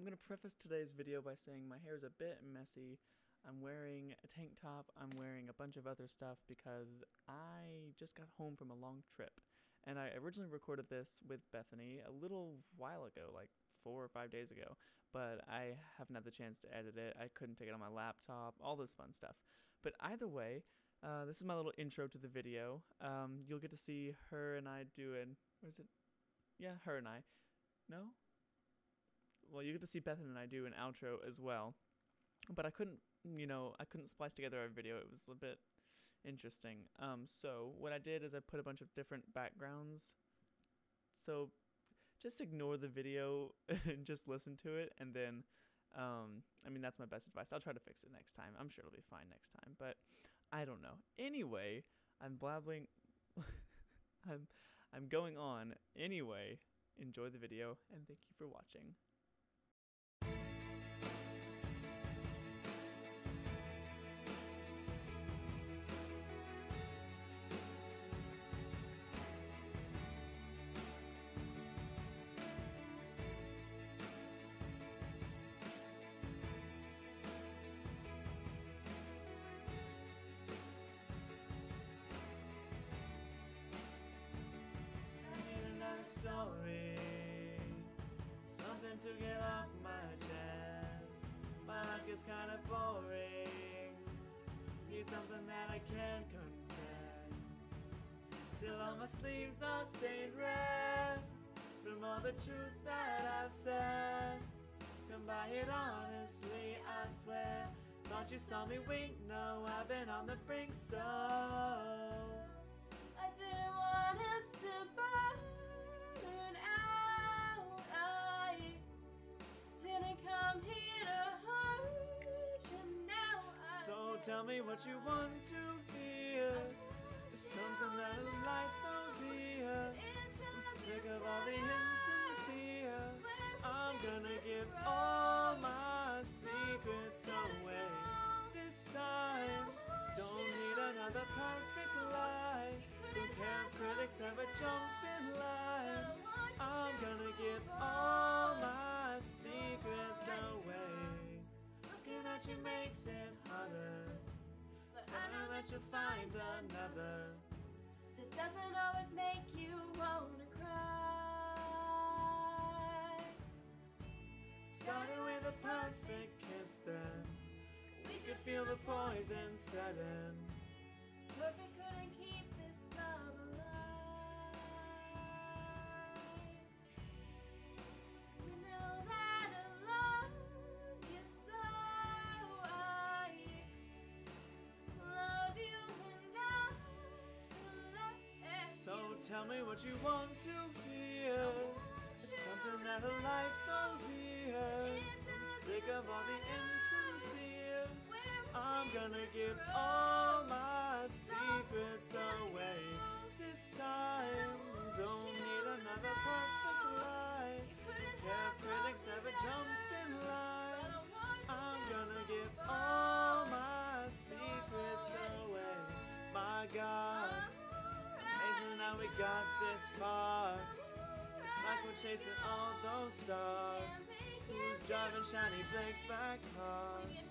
I'm going to preface today's video by saying my hair is a bit messy. I'm wearing a tank top, I'm wearing a bunch of other stuff because I just got home from a long trip. And I originally recorded this with Bethany a little while ago, like four or five days ago, but I haven't had the chance to edit it. I couldn't take it on my laptop, all this fun stuff. But either way, uh, this is my little intro to the video. Um, you'll get to see her and I doing, what is it? Yeah, her and I. No? Well, you get to see Bethany and I do an outro as well. But I couldn't, you know, I couldn't splice together a video. It was a bit interesting. Um, so what I did is I put a bunch of different backgrounds. So just ignore the video and just listen to it and then um, I mean that's my best advice. I'll try to fix it next time. I'm sure it'll be fine next time, but I don't know. Anyway, I'm blabbling I'm I'm going on. Anyway, enjoy the video and thank you for watching. Story. Something to get off my chest. My life gets kinda boring. Need something that I can confess. Till all my sleeves are stained red from all the truth that I've said. Come by it honestly, I swear. Thought you saw me wink, no, I've been on the brink, so tell me what you want to hear. Something that'll light those ears. I'm sick of all the insincere. I'm gonna give all my secrets away this time. Don't need another perfect lie. Don't care if critics ever jump in line. I'm gonna give all my secrets away. Looking at you makes it harder. But I know that you'll find another. that doesn't always make you wanna cry. Starting with a perfect kiss, then we could feel the poison setting. Tell me what you want to hear. Something that'll light those ears. I'm sick of all the insincere. I'm gonna give all my secrets away this time. Don't need another got this far. It's like we're chasing all those stars. Who's driving shiny big black cars?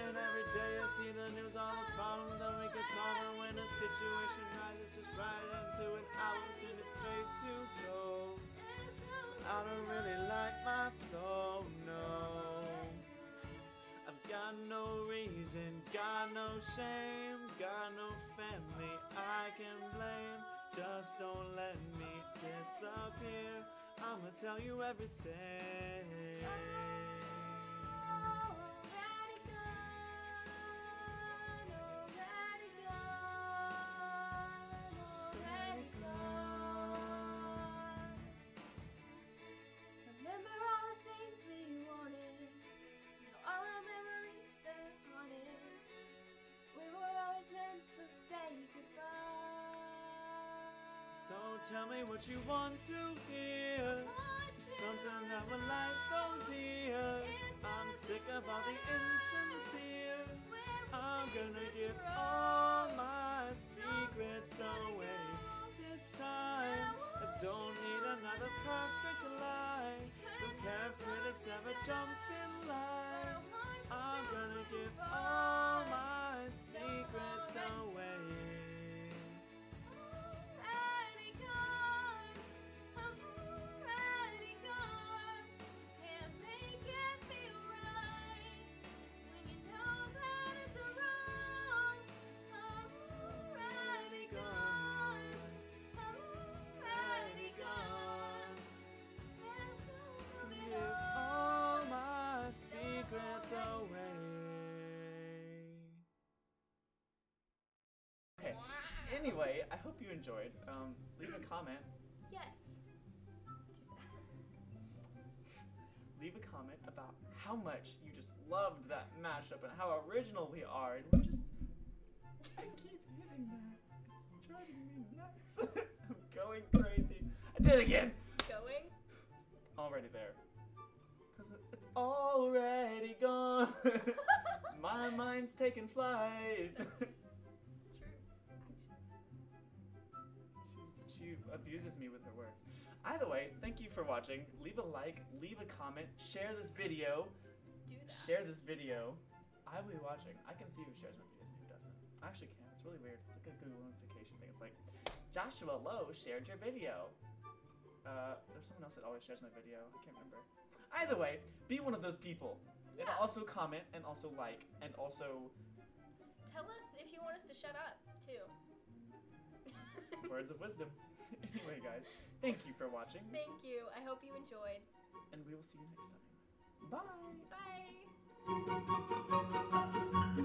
And every day I see the news, all the problems that we could solve. And when a situation rises, just it into an album, send it straight to gold. I don't really like my flow, no. I've got no reason, got no shame, got no family I can blame. Just don't let me disappear. I'ma tell you everything. So tell me what you want to hear. Something that will light those ears. I'm sick of all the insincere. I'm gonna give all my secrets away this time. I don't need another perfect lie. Don't care if critics ever have a jump in But life. I want you I'm gonna give all Anyway, I hope you enjoyed. Um, leave a comment. Yes. Leave a comment about how much you just loved that mashup and how original we are, and we're just. I keep hitting that. It's driving me nuts. I'm going crazy. I did it again. Going. Already there. Cause it's already gone. My mind's taking flight. she abuses me with her words. Either way, thank you for watching. Leave a like, leave a comment, share this video, Do that. share this video. I will be watching. I can see who shares my videos and who doesn't. I actually can. It's really weird. It's like a Google notification thing. It's like, Joshua Lowe shared your video. Uh, there's someone else that always shares my video. I can't remember. Either way, be one of those people. And also comment, and also like, and also Tell us if you want us to shut up too. words of wisdom. anyway, guys, thank you for watching, Thank you. I hope you enjoyed. and we will see you next time. Bye. Bye.